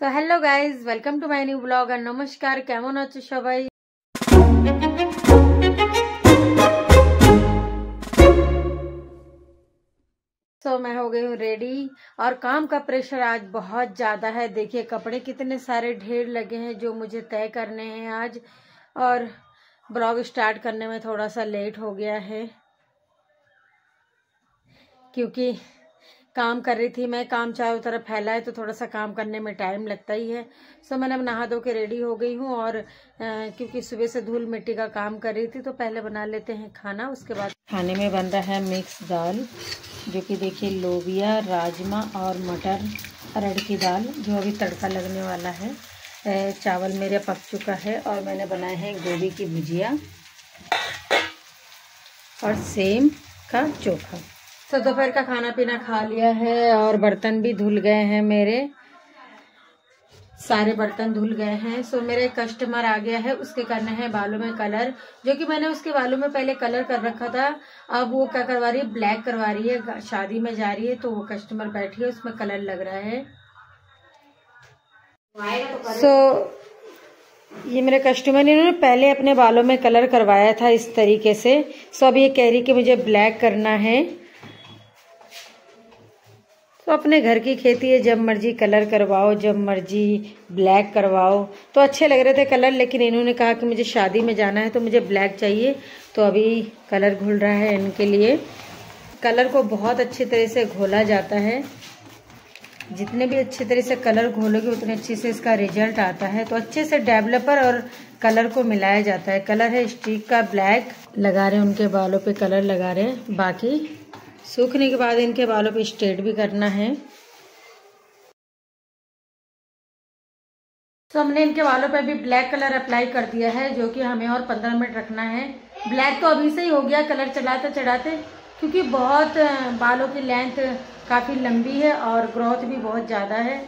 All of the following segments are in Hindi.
so hello guys welcome to my new blog আর নমস্কার কেমন আছো সবাই तो मैं हो गई हूँ रेडी और काम का प्रेशर आज बहुत ज़्यादा है देखिए कपड़े कितने सारे ढेर लगे हैं जो मुझे तय करने हैं आज और ब्लॉग स्टार्ट करने में थोड़ा सा लेट हो गया है क्योंकि काम कर रही थी मैं काम चारों तरफ़ फैला है तो थोड़ा सा काम करने में टाइम लगता ही है। सो मैंने अब नहा धो के रेडी हो गई हूँ और आ, क्योंकि सुबह से धूल मिट्टी का काम कर रही थी तो पहले बना लेते हैं खाना उसके बाद खाने में बन रहा है मिक्स दाल जो कि देखिए लोबिया राजमा और मटर अरड़ की दाल जो अभी तड़का लगने वाला है। चावल मेरे पक चुका है और मैंने बनाए हैं गोभी की भुजिया और सेम का चोखा। तो दोपहर का खाना पीना खा लिया है और बर्तन भी धुल गए हैं मेरे। सारे बर्तन धुल गए हैं। सो मेरे कस्टमर आ गया है। उसके करने हैं बालों में कलर जो कि मैंने उसके बालों में पहले कलर कर रखा था। अब वो क्या करवा रही है? ब्लैक करवा रही है। शादी में जा रही है। तो वो कस्टमर बैठी है। उसमें कलर लग रहा है। सो so, ये मेरे कस्टमर इन्होंने पहले अपने बालों में कलर करवाया था इस तरीके से। सो so, अब ये कह रही कि मुझे ब्लैक करना है। तो अपने घर की खेती है, जब मर्ज़ी कलर करवाओ, जब मर्ज़ी ब्लैक करवाओ। तो अच्छे लग रहे थे कलर, लेकिन इन्होंने कहा कि मुझे शादी में जाना है तो मुझे ब्लैक चाहिए। तो अभी कलर घुल रहा है इनके लिए। कलर को बहुत अच्छी तरह से घोला जाता है। जितने भी अच्छी तरह से कलर घोलोगे, उतने अच्छे से इसका रिज़ल्ट आता है। तो अच्छे से डेवलपर और कलर को मिलाया जाता है। कलर है स्टिक का ब्लैक। लगा रहे हैं उनके बालों पे कलर लगा रहे हैं। बाकी सूखने के बाद इनके बालों पे स्ट्रेट भी करना है। तो हमने इनके बालों पे भी ब्लैक कलर अप्लाई कर दिया है, जो कि हमें और पंद्रह मिनट रखना है। ब्लैक तो अभी से ही हो गया, कलर चलाते चढ़ाते, क्योंकि बहुत बालों की लेंथ काफ़ी लंबी है और ग्रोथ भी बहुत ज़्यादा है।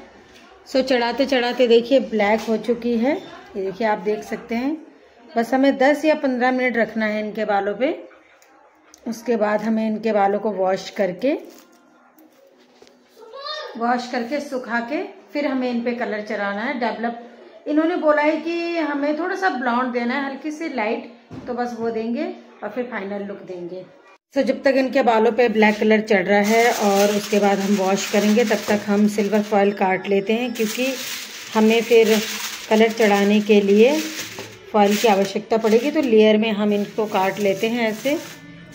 सो चढ़ाते चढ़ाते देखिए ब्लैक हो चुकी है। ये देखिए आप देख सकते हैं। बस हमें 10 या 15 मिनट रखना है इनके बालों पे। उसके बाद हमें इनके बालों को वॉश करके वॉश करके सुखा के फिर हमें इन पे कलर चढ़ाना है डेवलप इन्होंने बोला है कि हमें थोड़ा सा ब्लाउंड देना है, हल्की सी लाइट तो बस वो देंगे और फिर फाइनल लुक देंगे। तो जब तक इनके बालों पे ब्लैक कलर चढ़ रहा है और उसके बाद हम वॉश करेंगे, तब तक हम सिल्वर फॉयल काट लेते हैं क्योंकि हमें फिर कलर चढ़ाने के लिए फॉयल की आवश्यकता पड़ेगी। तो लेयर में हम इनको काट लेते हैं ऐसे।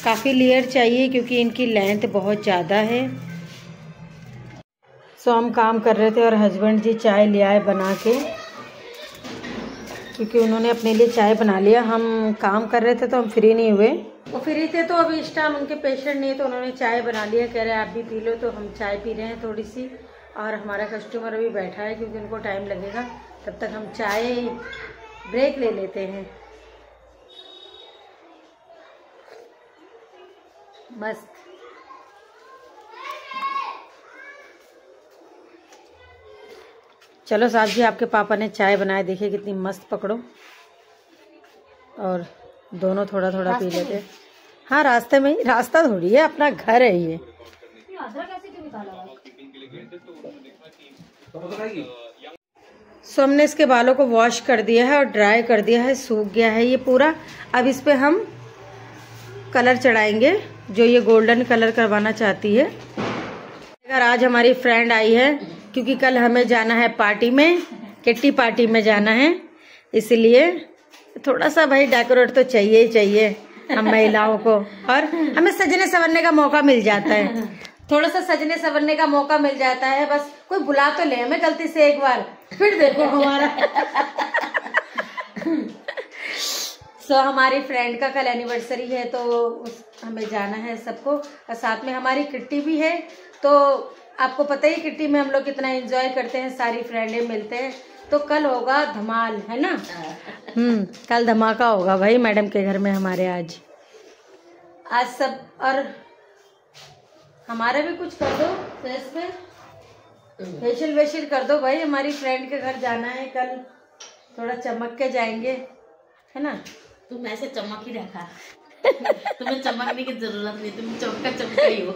काफ़ी लेयर चाहिए क्योंकि इनकी लेंथ बहुत ज़्यादा है। सो हम काम कर रहे थे और हस्बैंड जी चाय ले आए बना के। क्योंकि उन्होंने अपने लिए चाय बना लिया। हम काम कर रहे थे तो हम फ्री नहीं हुए। वो फ्री थे तो अभी इस टाइम उनके पेशेंट नहीं तो उन्होंने चाय बना लिया। कह रहे आप भी पी लो। तो हम चाय पी रहे हैं थोड़ी सी और हमारा कस्टमर अभी बैठा है क्योंकि उनको टाइम लगेगा। तब तक हम चाय ब्रेक ले लेते हैं। मस्त। चलो साहब जी आपके पापा ने चाय बनाए देखिए कितनी मस्त पकड़ो। और दोनों थोड़ा थोड़ा पी लेते। हाँ रास्ते में ही रास्ता थोड़ी है अपना घर है ये। सो हमने इसके बालों को वॉश कर दिया है और ड्राई कर दिया है सूख गया है ये पूरा। अब इस पे हम कलर चढ़ाएँगे। जो ये गोल्डन कलर करवाना चाहती है। अगर आज हमारी फ्रेंड आई है, क्योंकि कल हमें जाना है पार्टी में किट्टी पार्टी में जाना है, इसलिए थोड़ा सा भाई डेकोरेट तो चाहिए ही चाहिए हम महिलाओं को। और हमें सजने संवरने का मौका मिल जाता है। थोड़ा सा सजने संवरने का मौका मिल जाता है, बस कोई बुला तो ले हमें गलती से एक बार। फिर देखो हमारा। सो so, हमारी फ्रेंड का कल एनिवर्सरी है तो उस हमें जाना है सबको। और साथ में हमारी किट्टी भी है तो आपको पता ही किट्टी में हम लोग कितना एंजॉय करते हैं सारी फ्रेंडें मिलते हैं। तो कल होगा धमाल है ना? हम्म कल धमाका होगा भाई मैडम के घर में हमारे आज। आज सब और हमारा भी कुछ कर दो फेस पे। फेशियल वेशियल कर दो भाई हमारी फ्रेंड के घर जाना है कल। थोड़ा चमक के जाएँगे है ना? तुम ऐसे चमक ही रखा। तुम्हें चमकने की ज़रूरत नहीं तुम चमका चमका ही हो।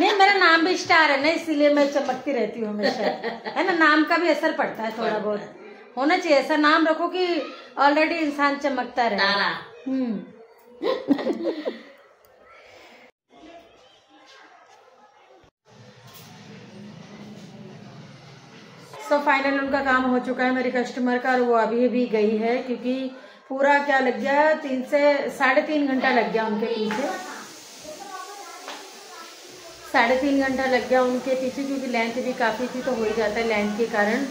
नहीं मेरा नाम भी स्टार है ना इसीलिए मैं चमकती रहती हूँ हमेशा। है ना नाम का भी असर पड़ता है थोड़ा बहुत। होना चाहिए ऐसा नाम रखो कि ऑलरेडी इंसान चमकता रहे। तारा। हम्म। सो फाइनल उनका काम हो चुका है मेरी कस्टमर का और वो अभी भी गई है क्योंकि पूरा क्या लग गया तीन से साढ़े तीन घंटा लग गया उनके पीछे। साढ़े तीन घंटा लग गया उनके पीछे, क्योंकि लेंथ भी काफ़ी थी तो हो ही जाता है लेंथ के कारण।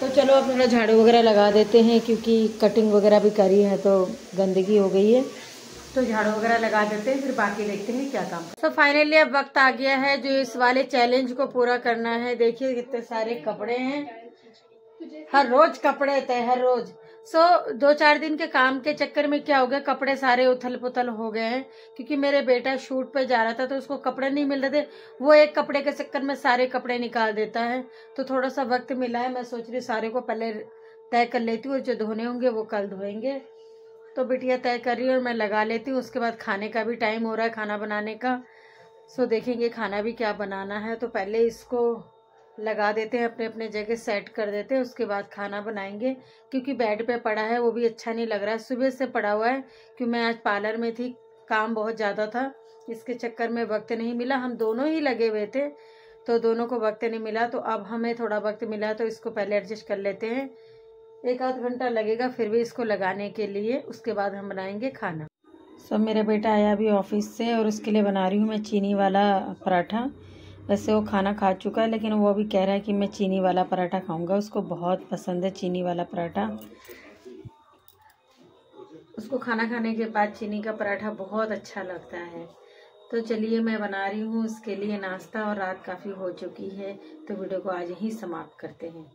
तो चलो, अब थोड़ा झाड़ू वगैरह लगा देते हैं, क्योंकि कटिंग वगैरह भी करी है तो गंदगी हो गई है। तो झाड़ू वगैरह लगा देते हैं, फिर बाकी देखते हैं क्या काम। तो फाइनली अब वक्त आ गया है जो इस वाले चैलेंज को पूरा करना है। देखिए कितने सारे कपड़े हैं। हर रोज कपड़े थे हर रोज। सो so, दो चार दिन के काम के चक्कर में क्या हो गया? कपड़े सारे उथल पुथल हो गए हैं क्योंकि मेरे बेटा शूट पे जा रहा था तो उसको कपड़े नहीं मिल रहे थे। वो एक कपड़े के चक्कर में सारे कपड़े निकाल देता है। तो थोड़ा सा वक्त मिला है मैं सोच रही सारे को पहले तय कर लेती हूँ जो धोने होंगे वो कल धोएँगे। तो बिटिया तय कर रही है और मैं लगा लेती हूँ उसके बाद खाने का भी टाइम हो रहा है खाना बनाने का। सो देखेंगे खाना भी क्या बनाना है। तो पहले इसको लगा देते हैं अपने अपने जगह सेट कर देते हैं, उसके बाद खाना बनाएँगे। क्योंकि बेड पे पड़ा है, वो भी अच्छा नहीं लग रहा है। सुबह से पड़ा हुआ है क्योंकि मैं आज पार्लर में थी, काम बहुत ज़्यादा था। इसके चक्कर में वक्त नहीं मिला। हम दोनों ही लगे हुए थे तो दोनों को वक्त नहीं मिला। तो अब हमें थोड़ा वक्त मिला तो इसको पहले एडजस्ट कर लेते हैं। एक आध घंटा लगेगा, फिर भी इसको लगाने के लिए। उसके बाद हम बनाएँगे खाना। सब मेरा बेटा आया अभी ऑफ़िस से और उसके लिए बना रही हूँ मैं चीनी वाला पराठा। वैसे वो खाना खा चुका है, लेकिन वो अभी कह रहा है कि मैं चीनी वाला पराठा खाऊँगा। उसको बहुत पसंद है, चीनी वाला पराठा। उसको खाना खाने के बाद चीनी का पराठा बहुत अच्छा लगता है। तो चलिए, मैं बना रही हूँ। उसके लिए नाश्ता और रात काफ़ी हो चुकी है तो वीडियो को आज ही समाप्त करते हैं।